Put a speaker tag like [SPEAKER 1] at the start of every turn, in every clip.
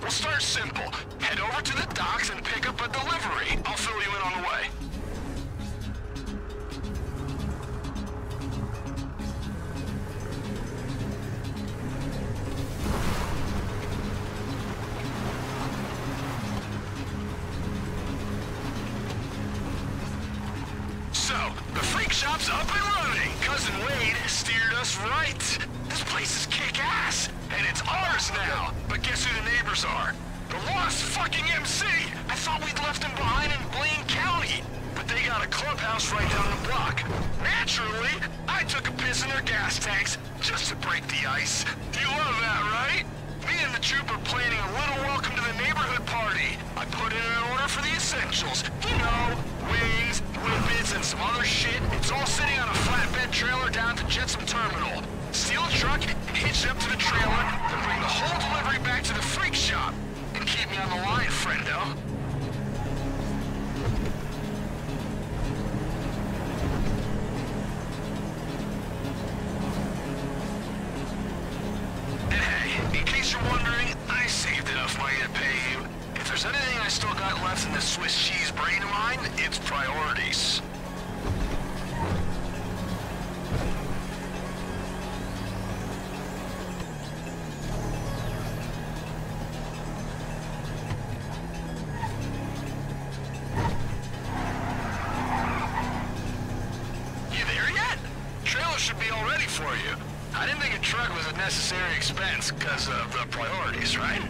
[SPEAKER 1] We'll start simple. Head over to the docks and pick up a delivery. I'll fill you in on the way. The freak shop's up and running. Cousin Wade steered us right. This place is kick-ass, and it's ours now. But guess who the neighbors are? The lost fucking MC! I thought we'd left them behind in Blaine County. But they got a clubhouse right down the block. Naturally, I took a piss in their gas tanks just to break the ice. You love that, right? Me and the troop are planning a little I still got left in the Swiss cheese brain of mine, it's priorities. You there yet? Trailer should be all ready for you. I didn't think a truck was a necessary expense because of the priorities, right?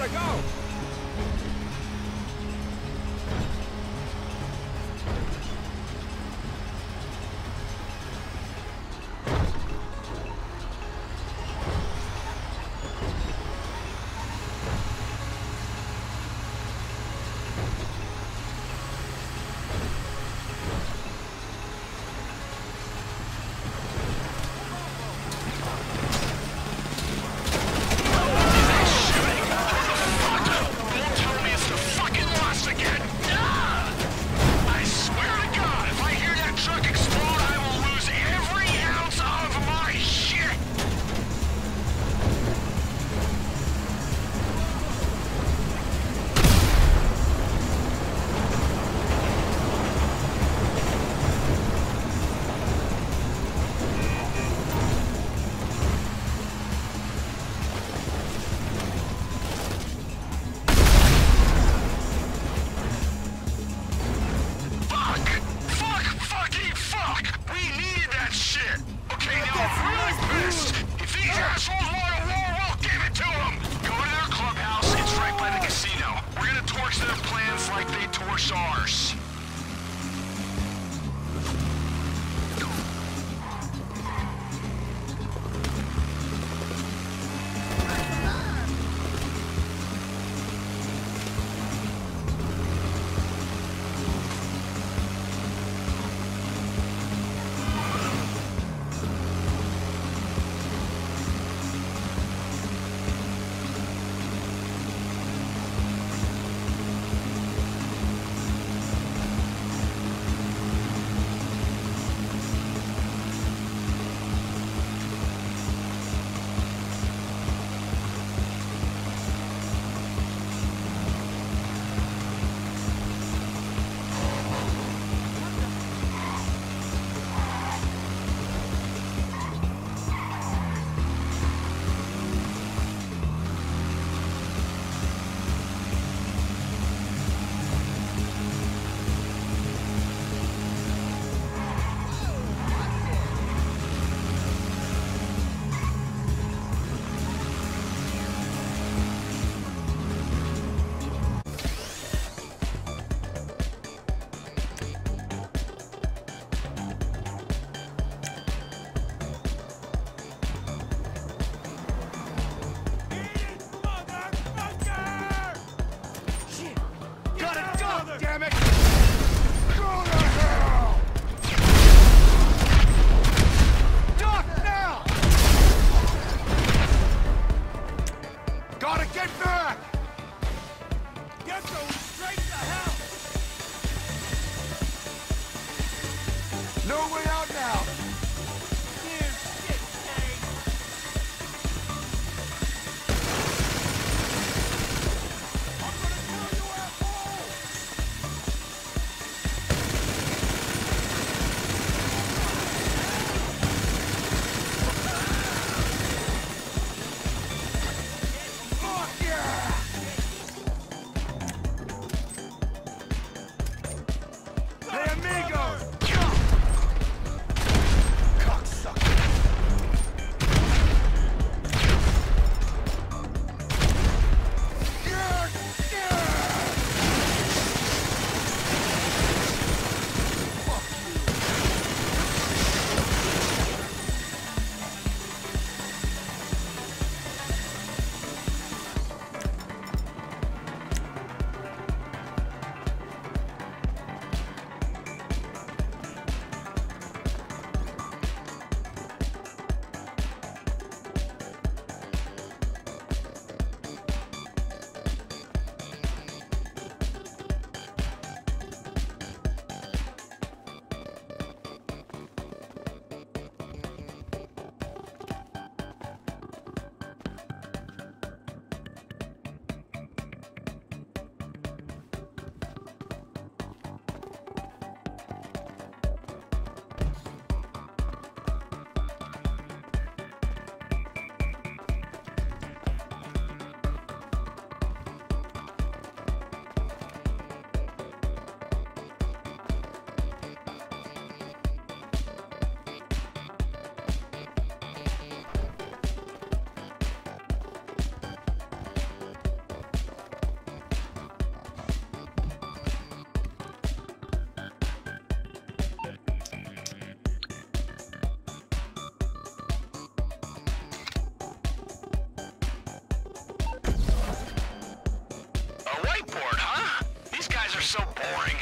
[SPEAKER 1] Gotta go.
[SPEAKER 2] Get back!
[SPEAKER 1] So boring.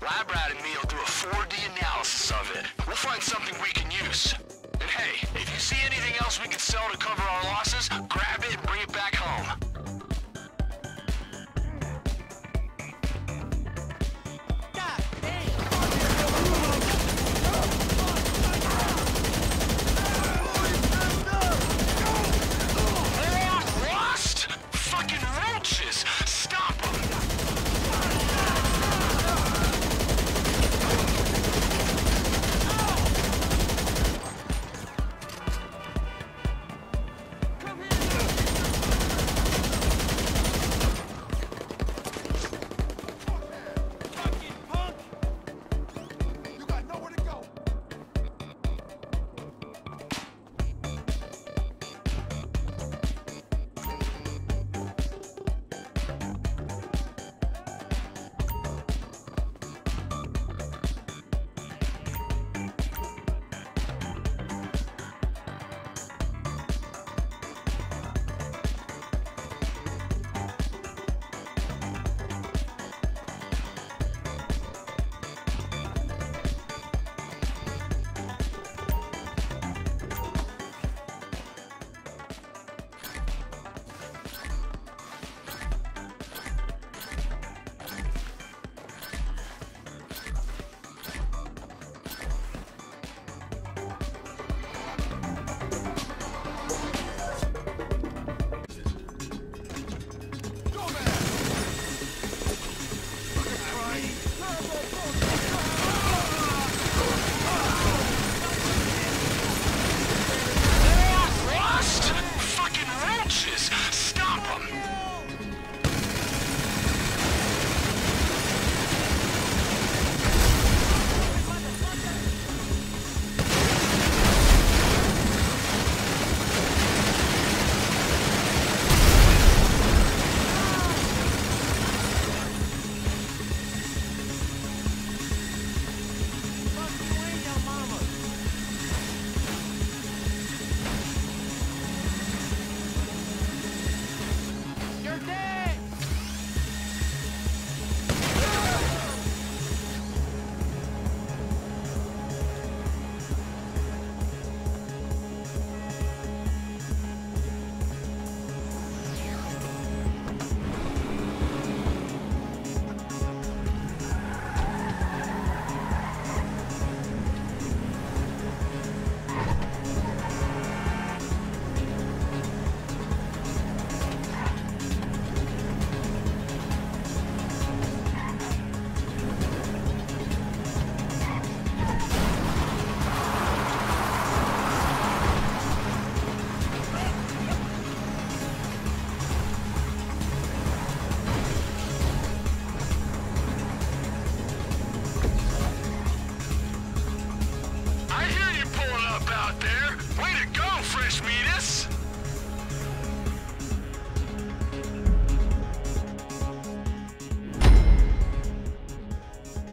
[SPEAKER 1] Lab Rat and me will do a 4D analysis of it. We'll find something we can use. And hey, if you see anything else we can sell to cover our losses, grab it and bring it back